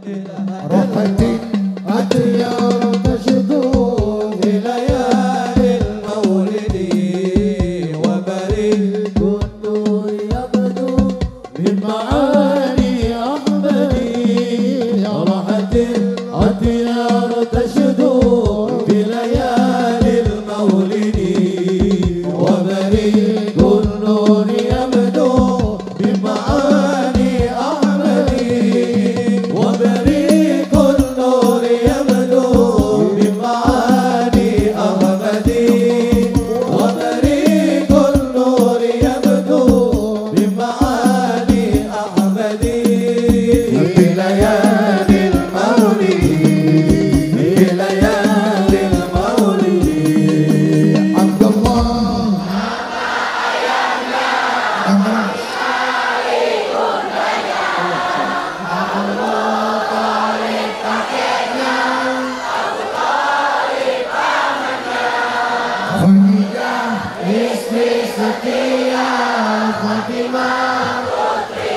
Rahmatin Atiyah Fatimah Putri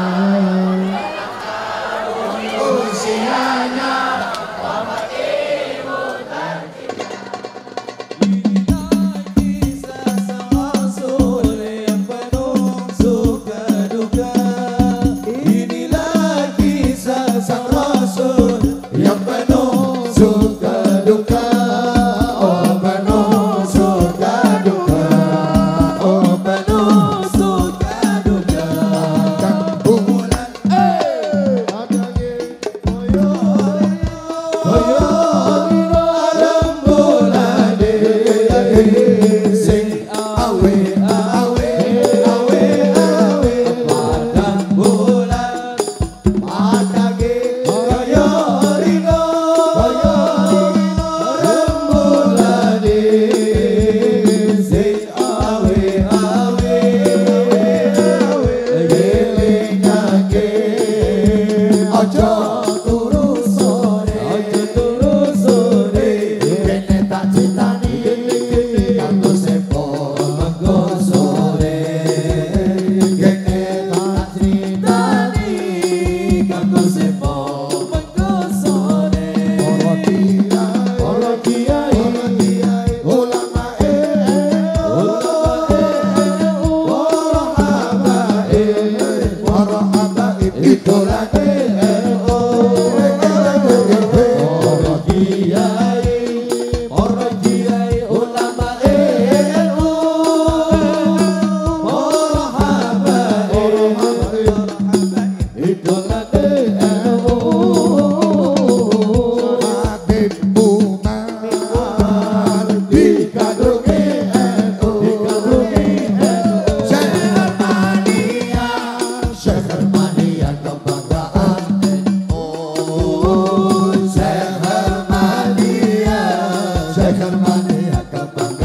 Ada Dolape, oh. manejar capaz.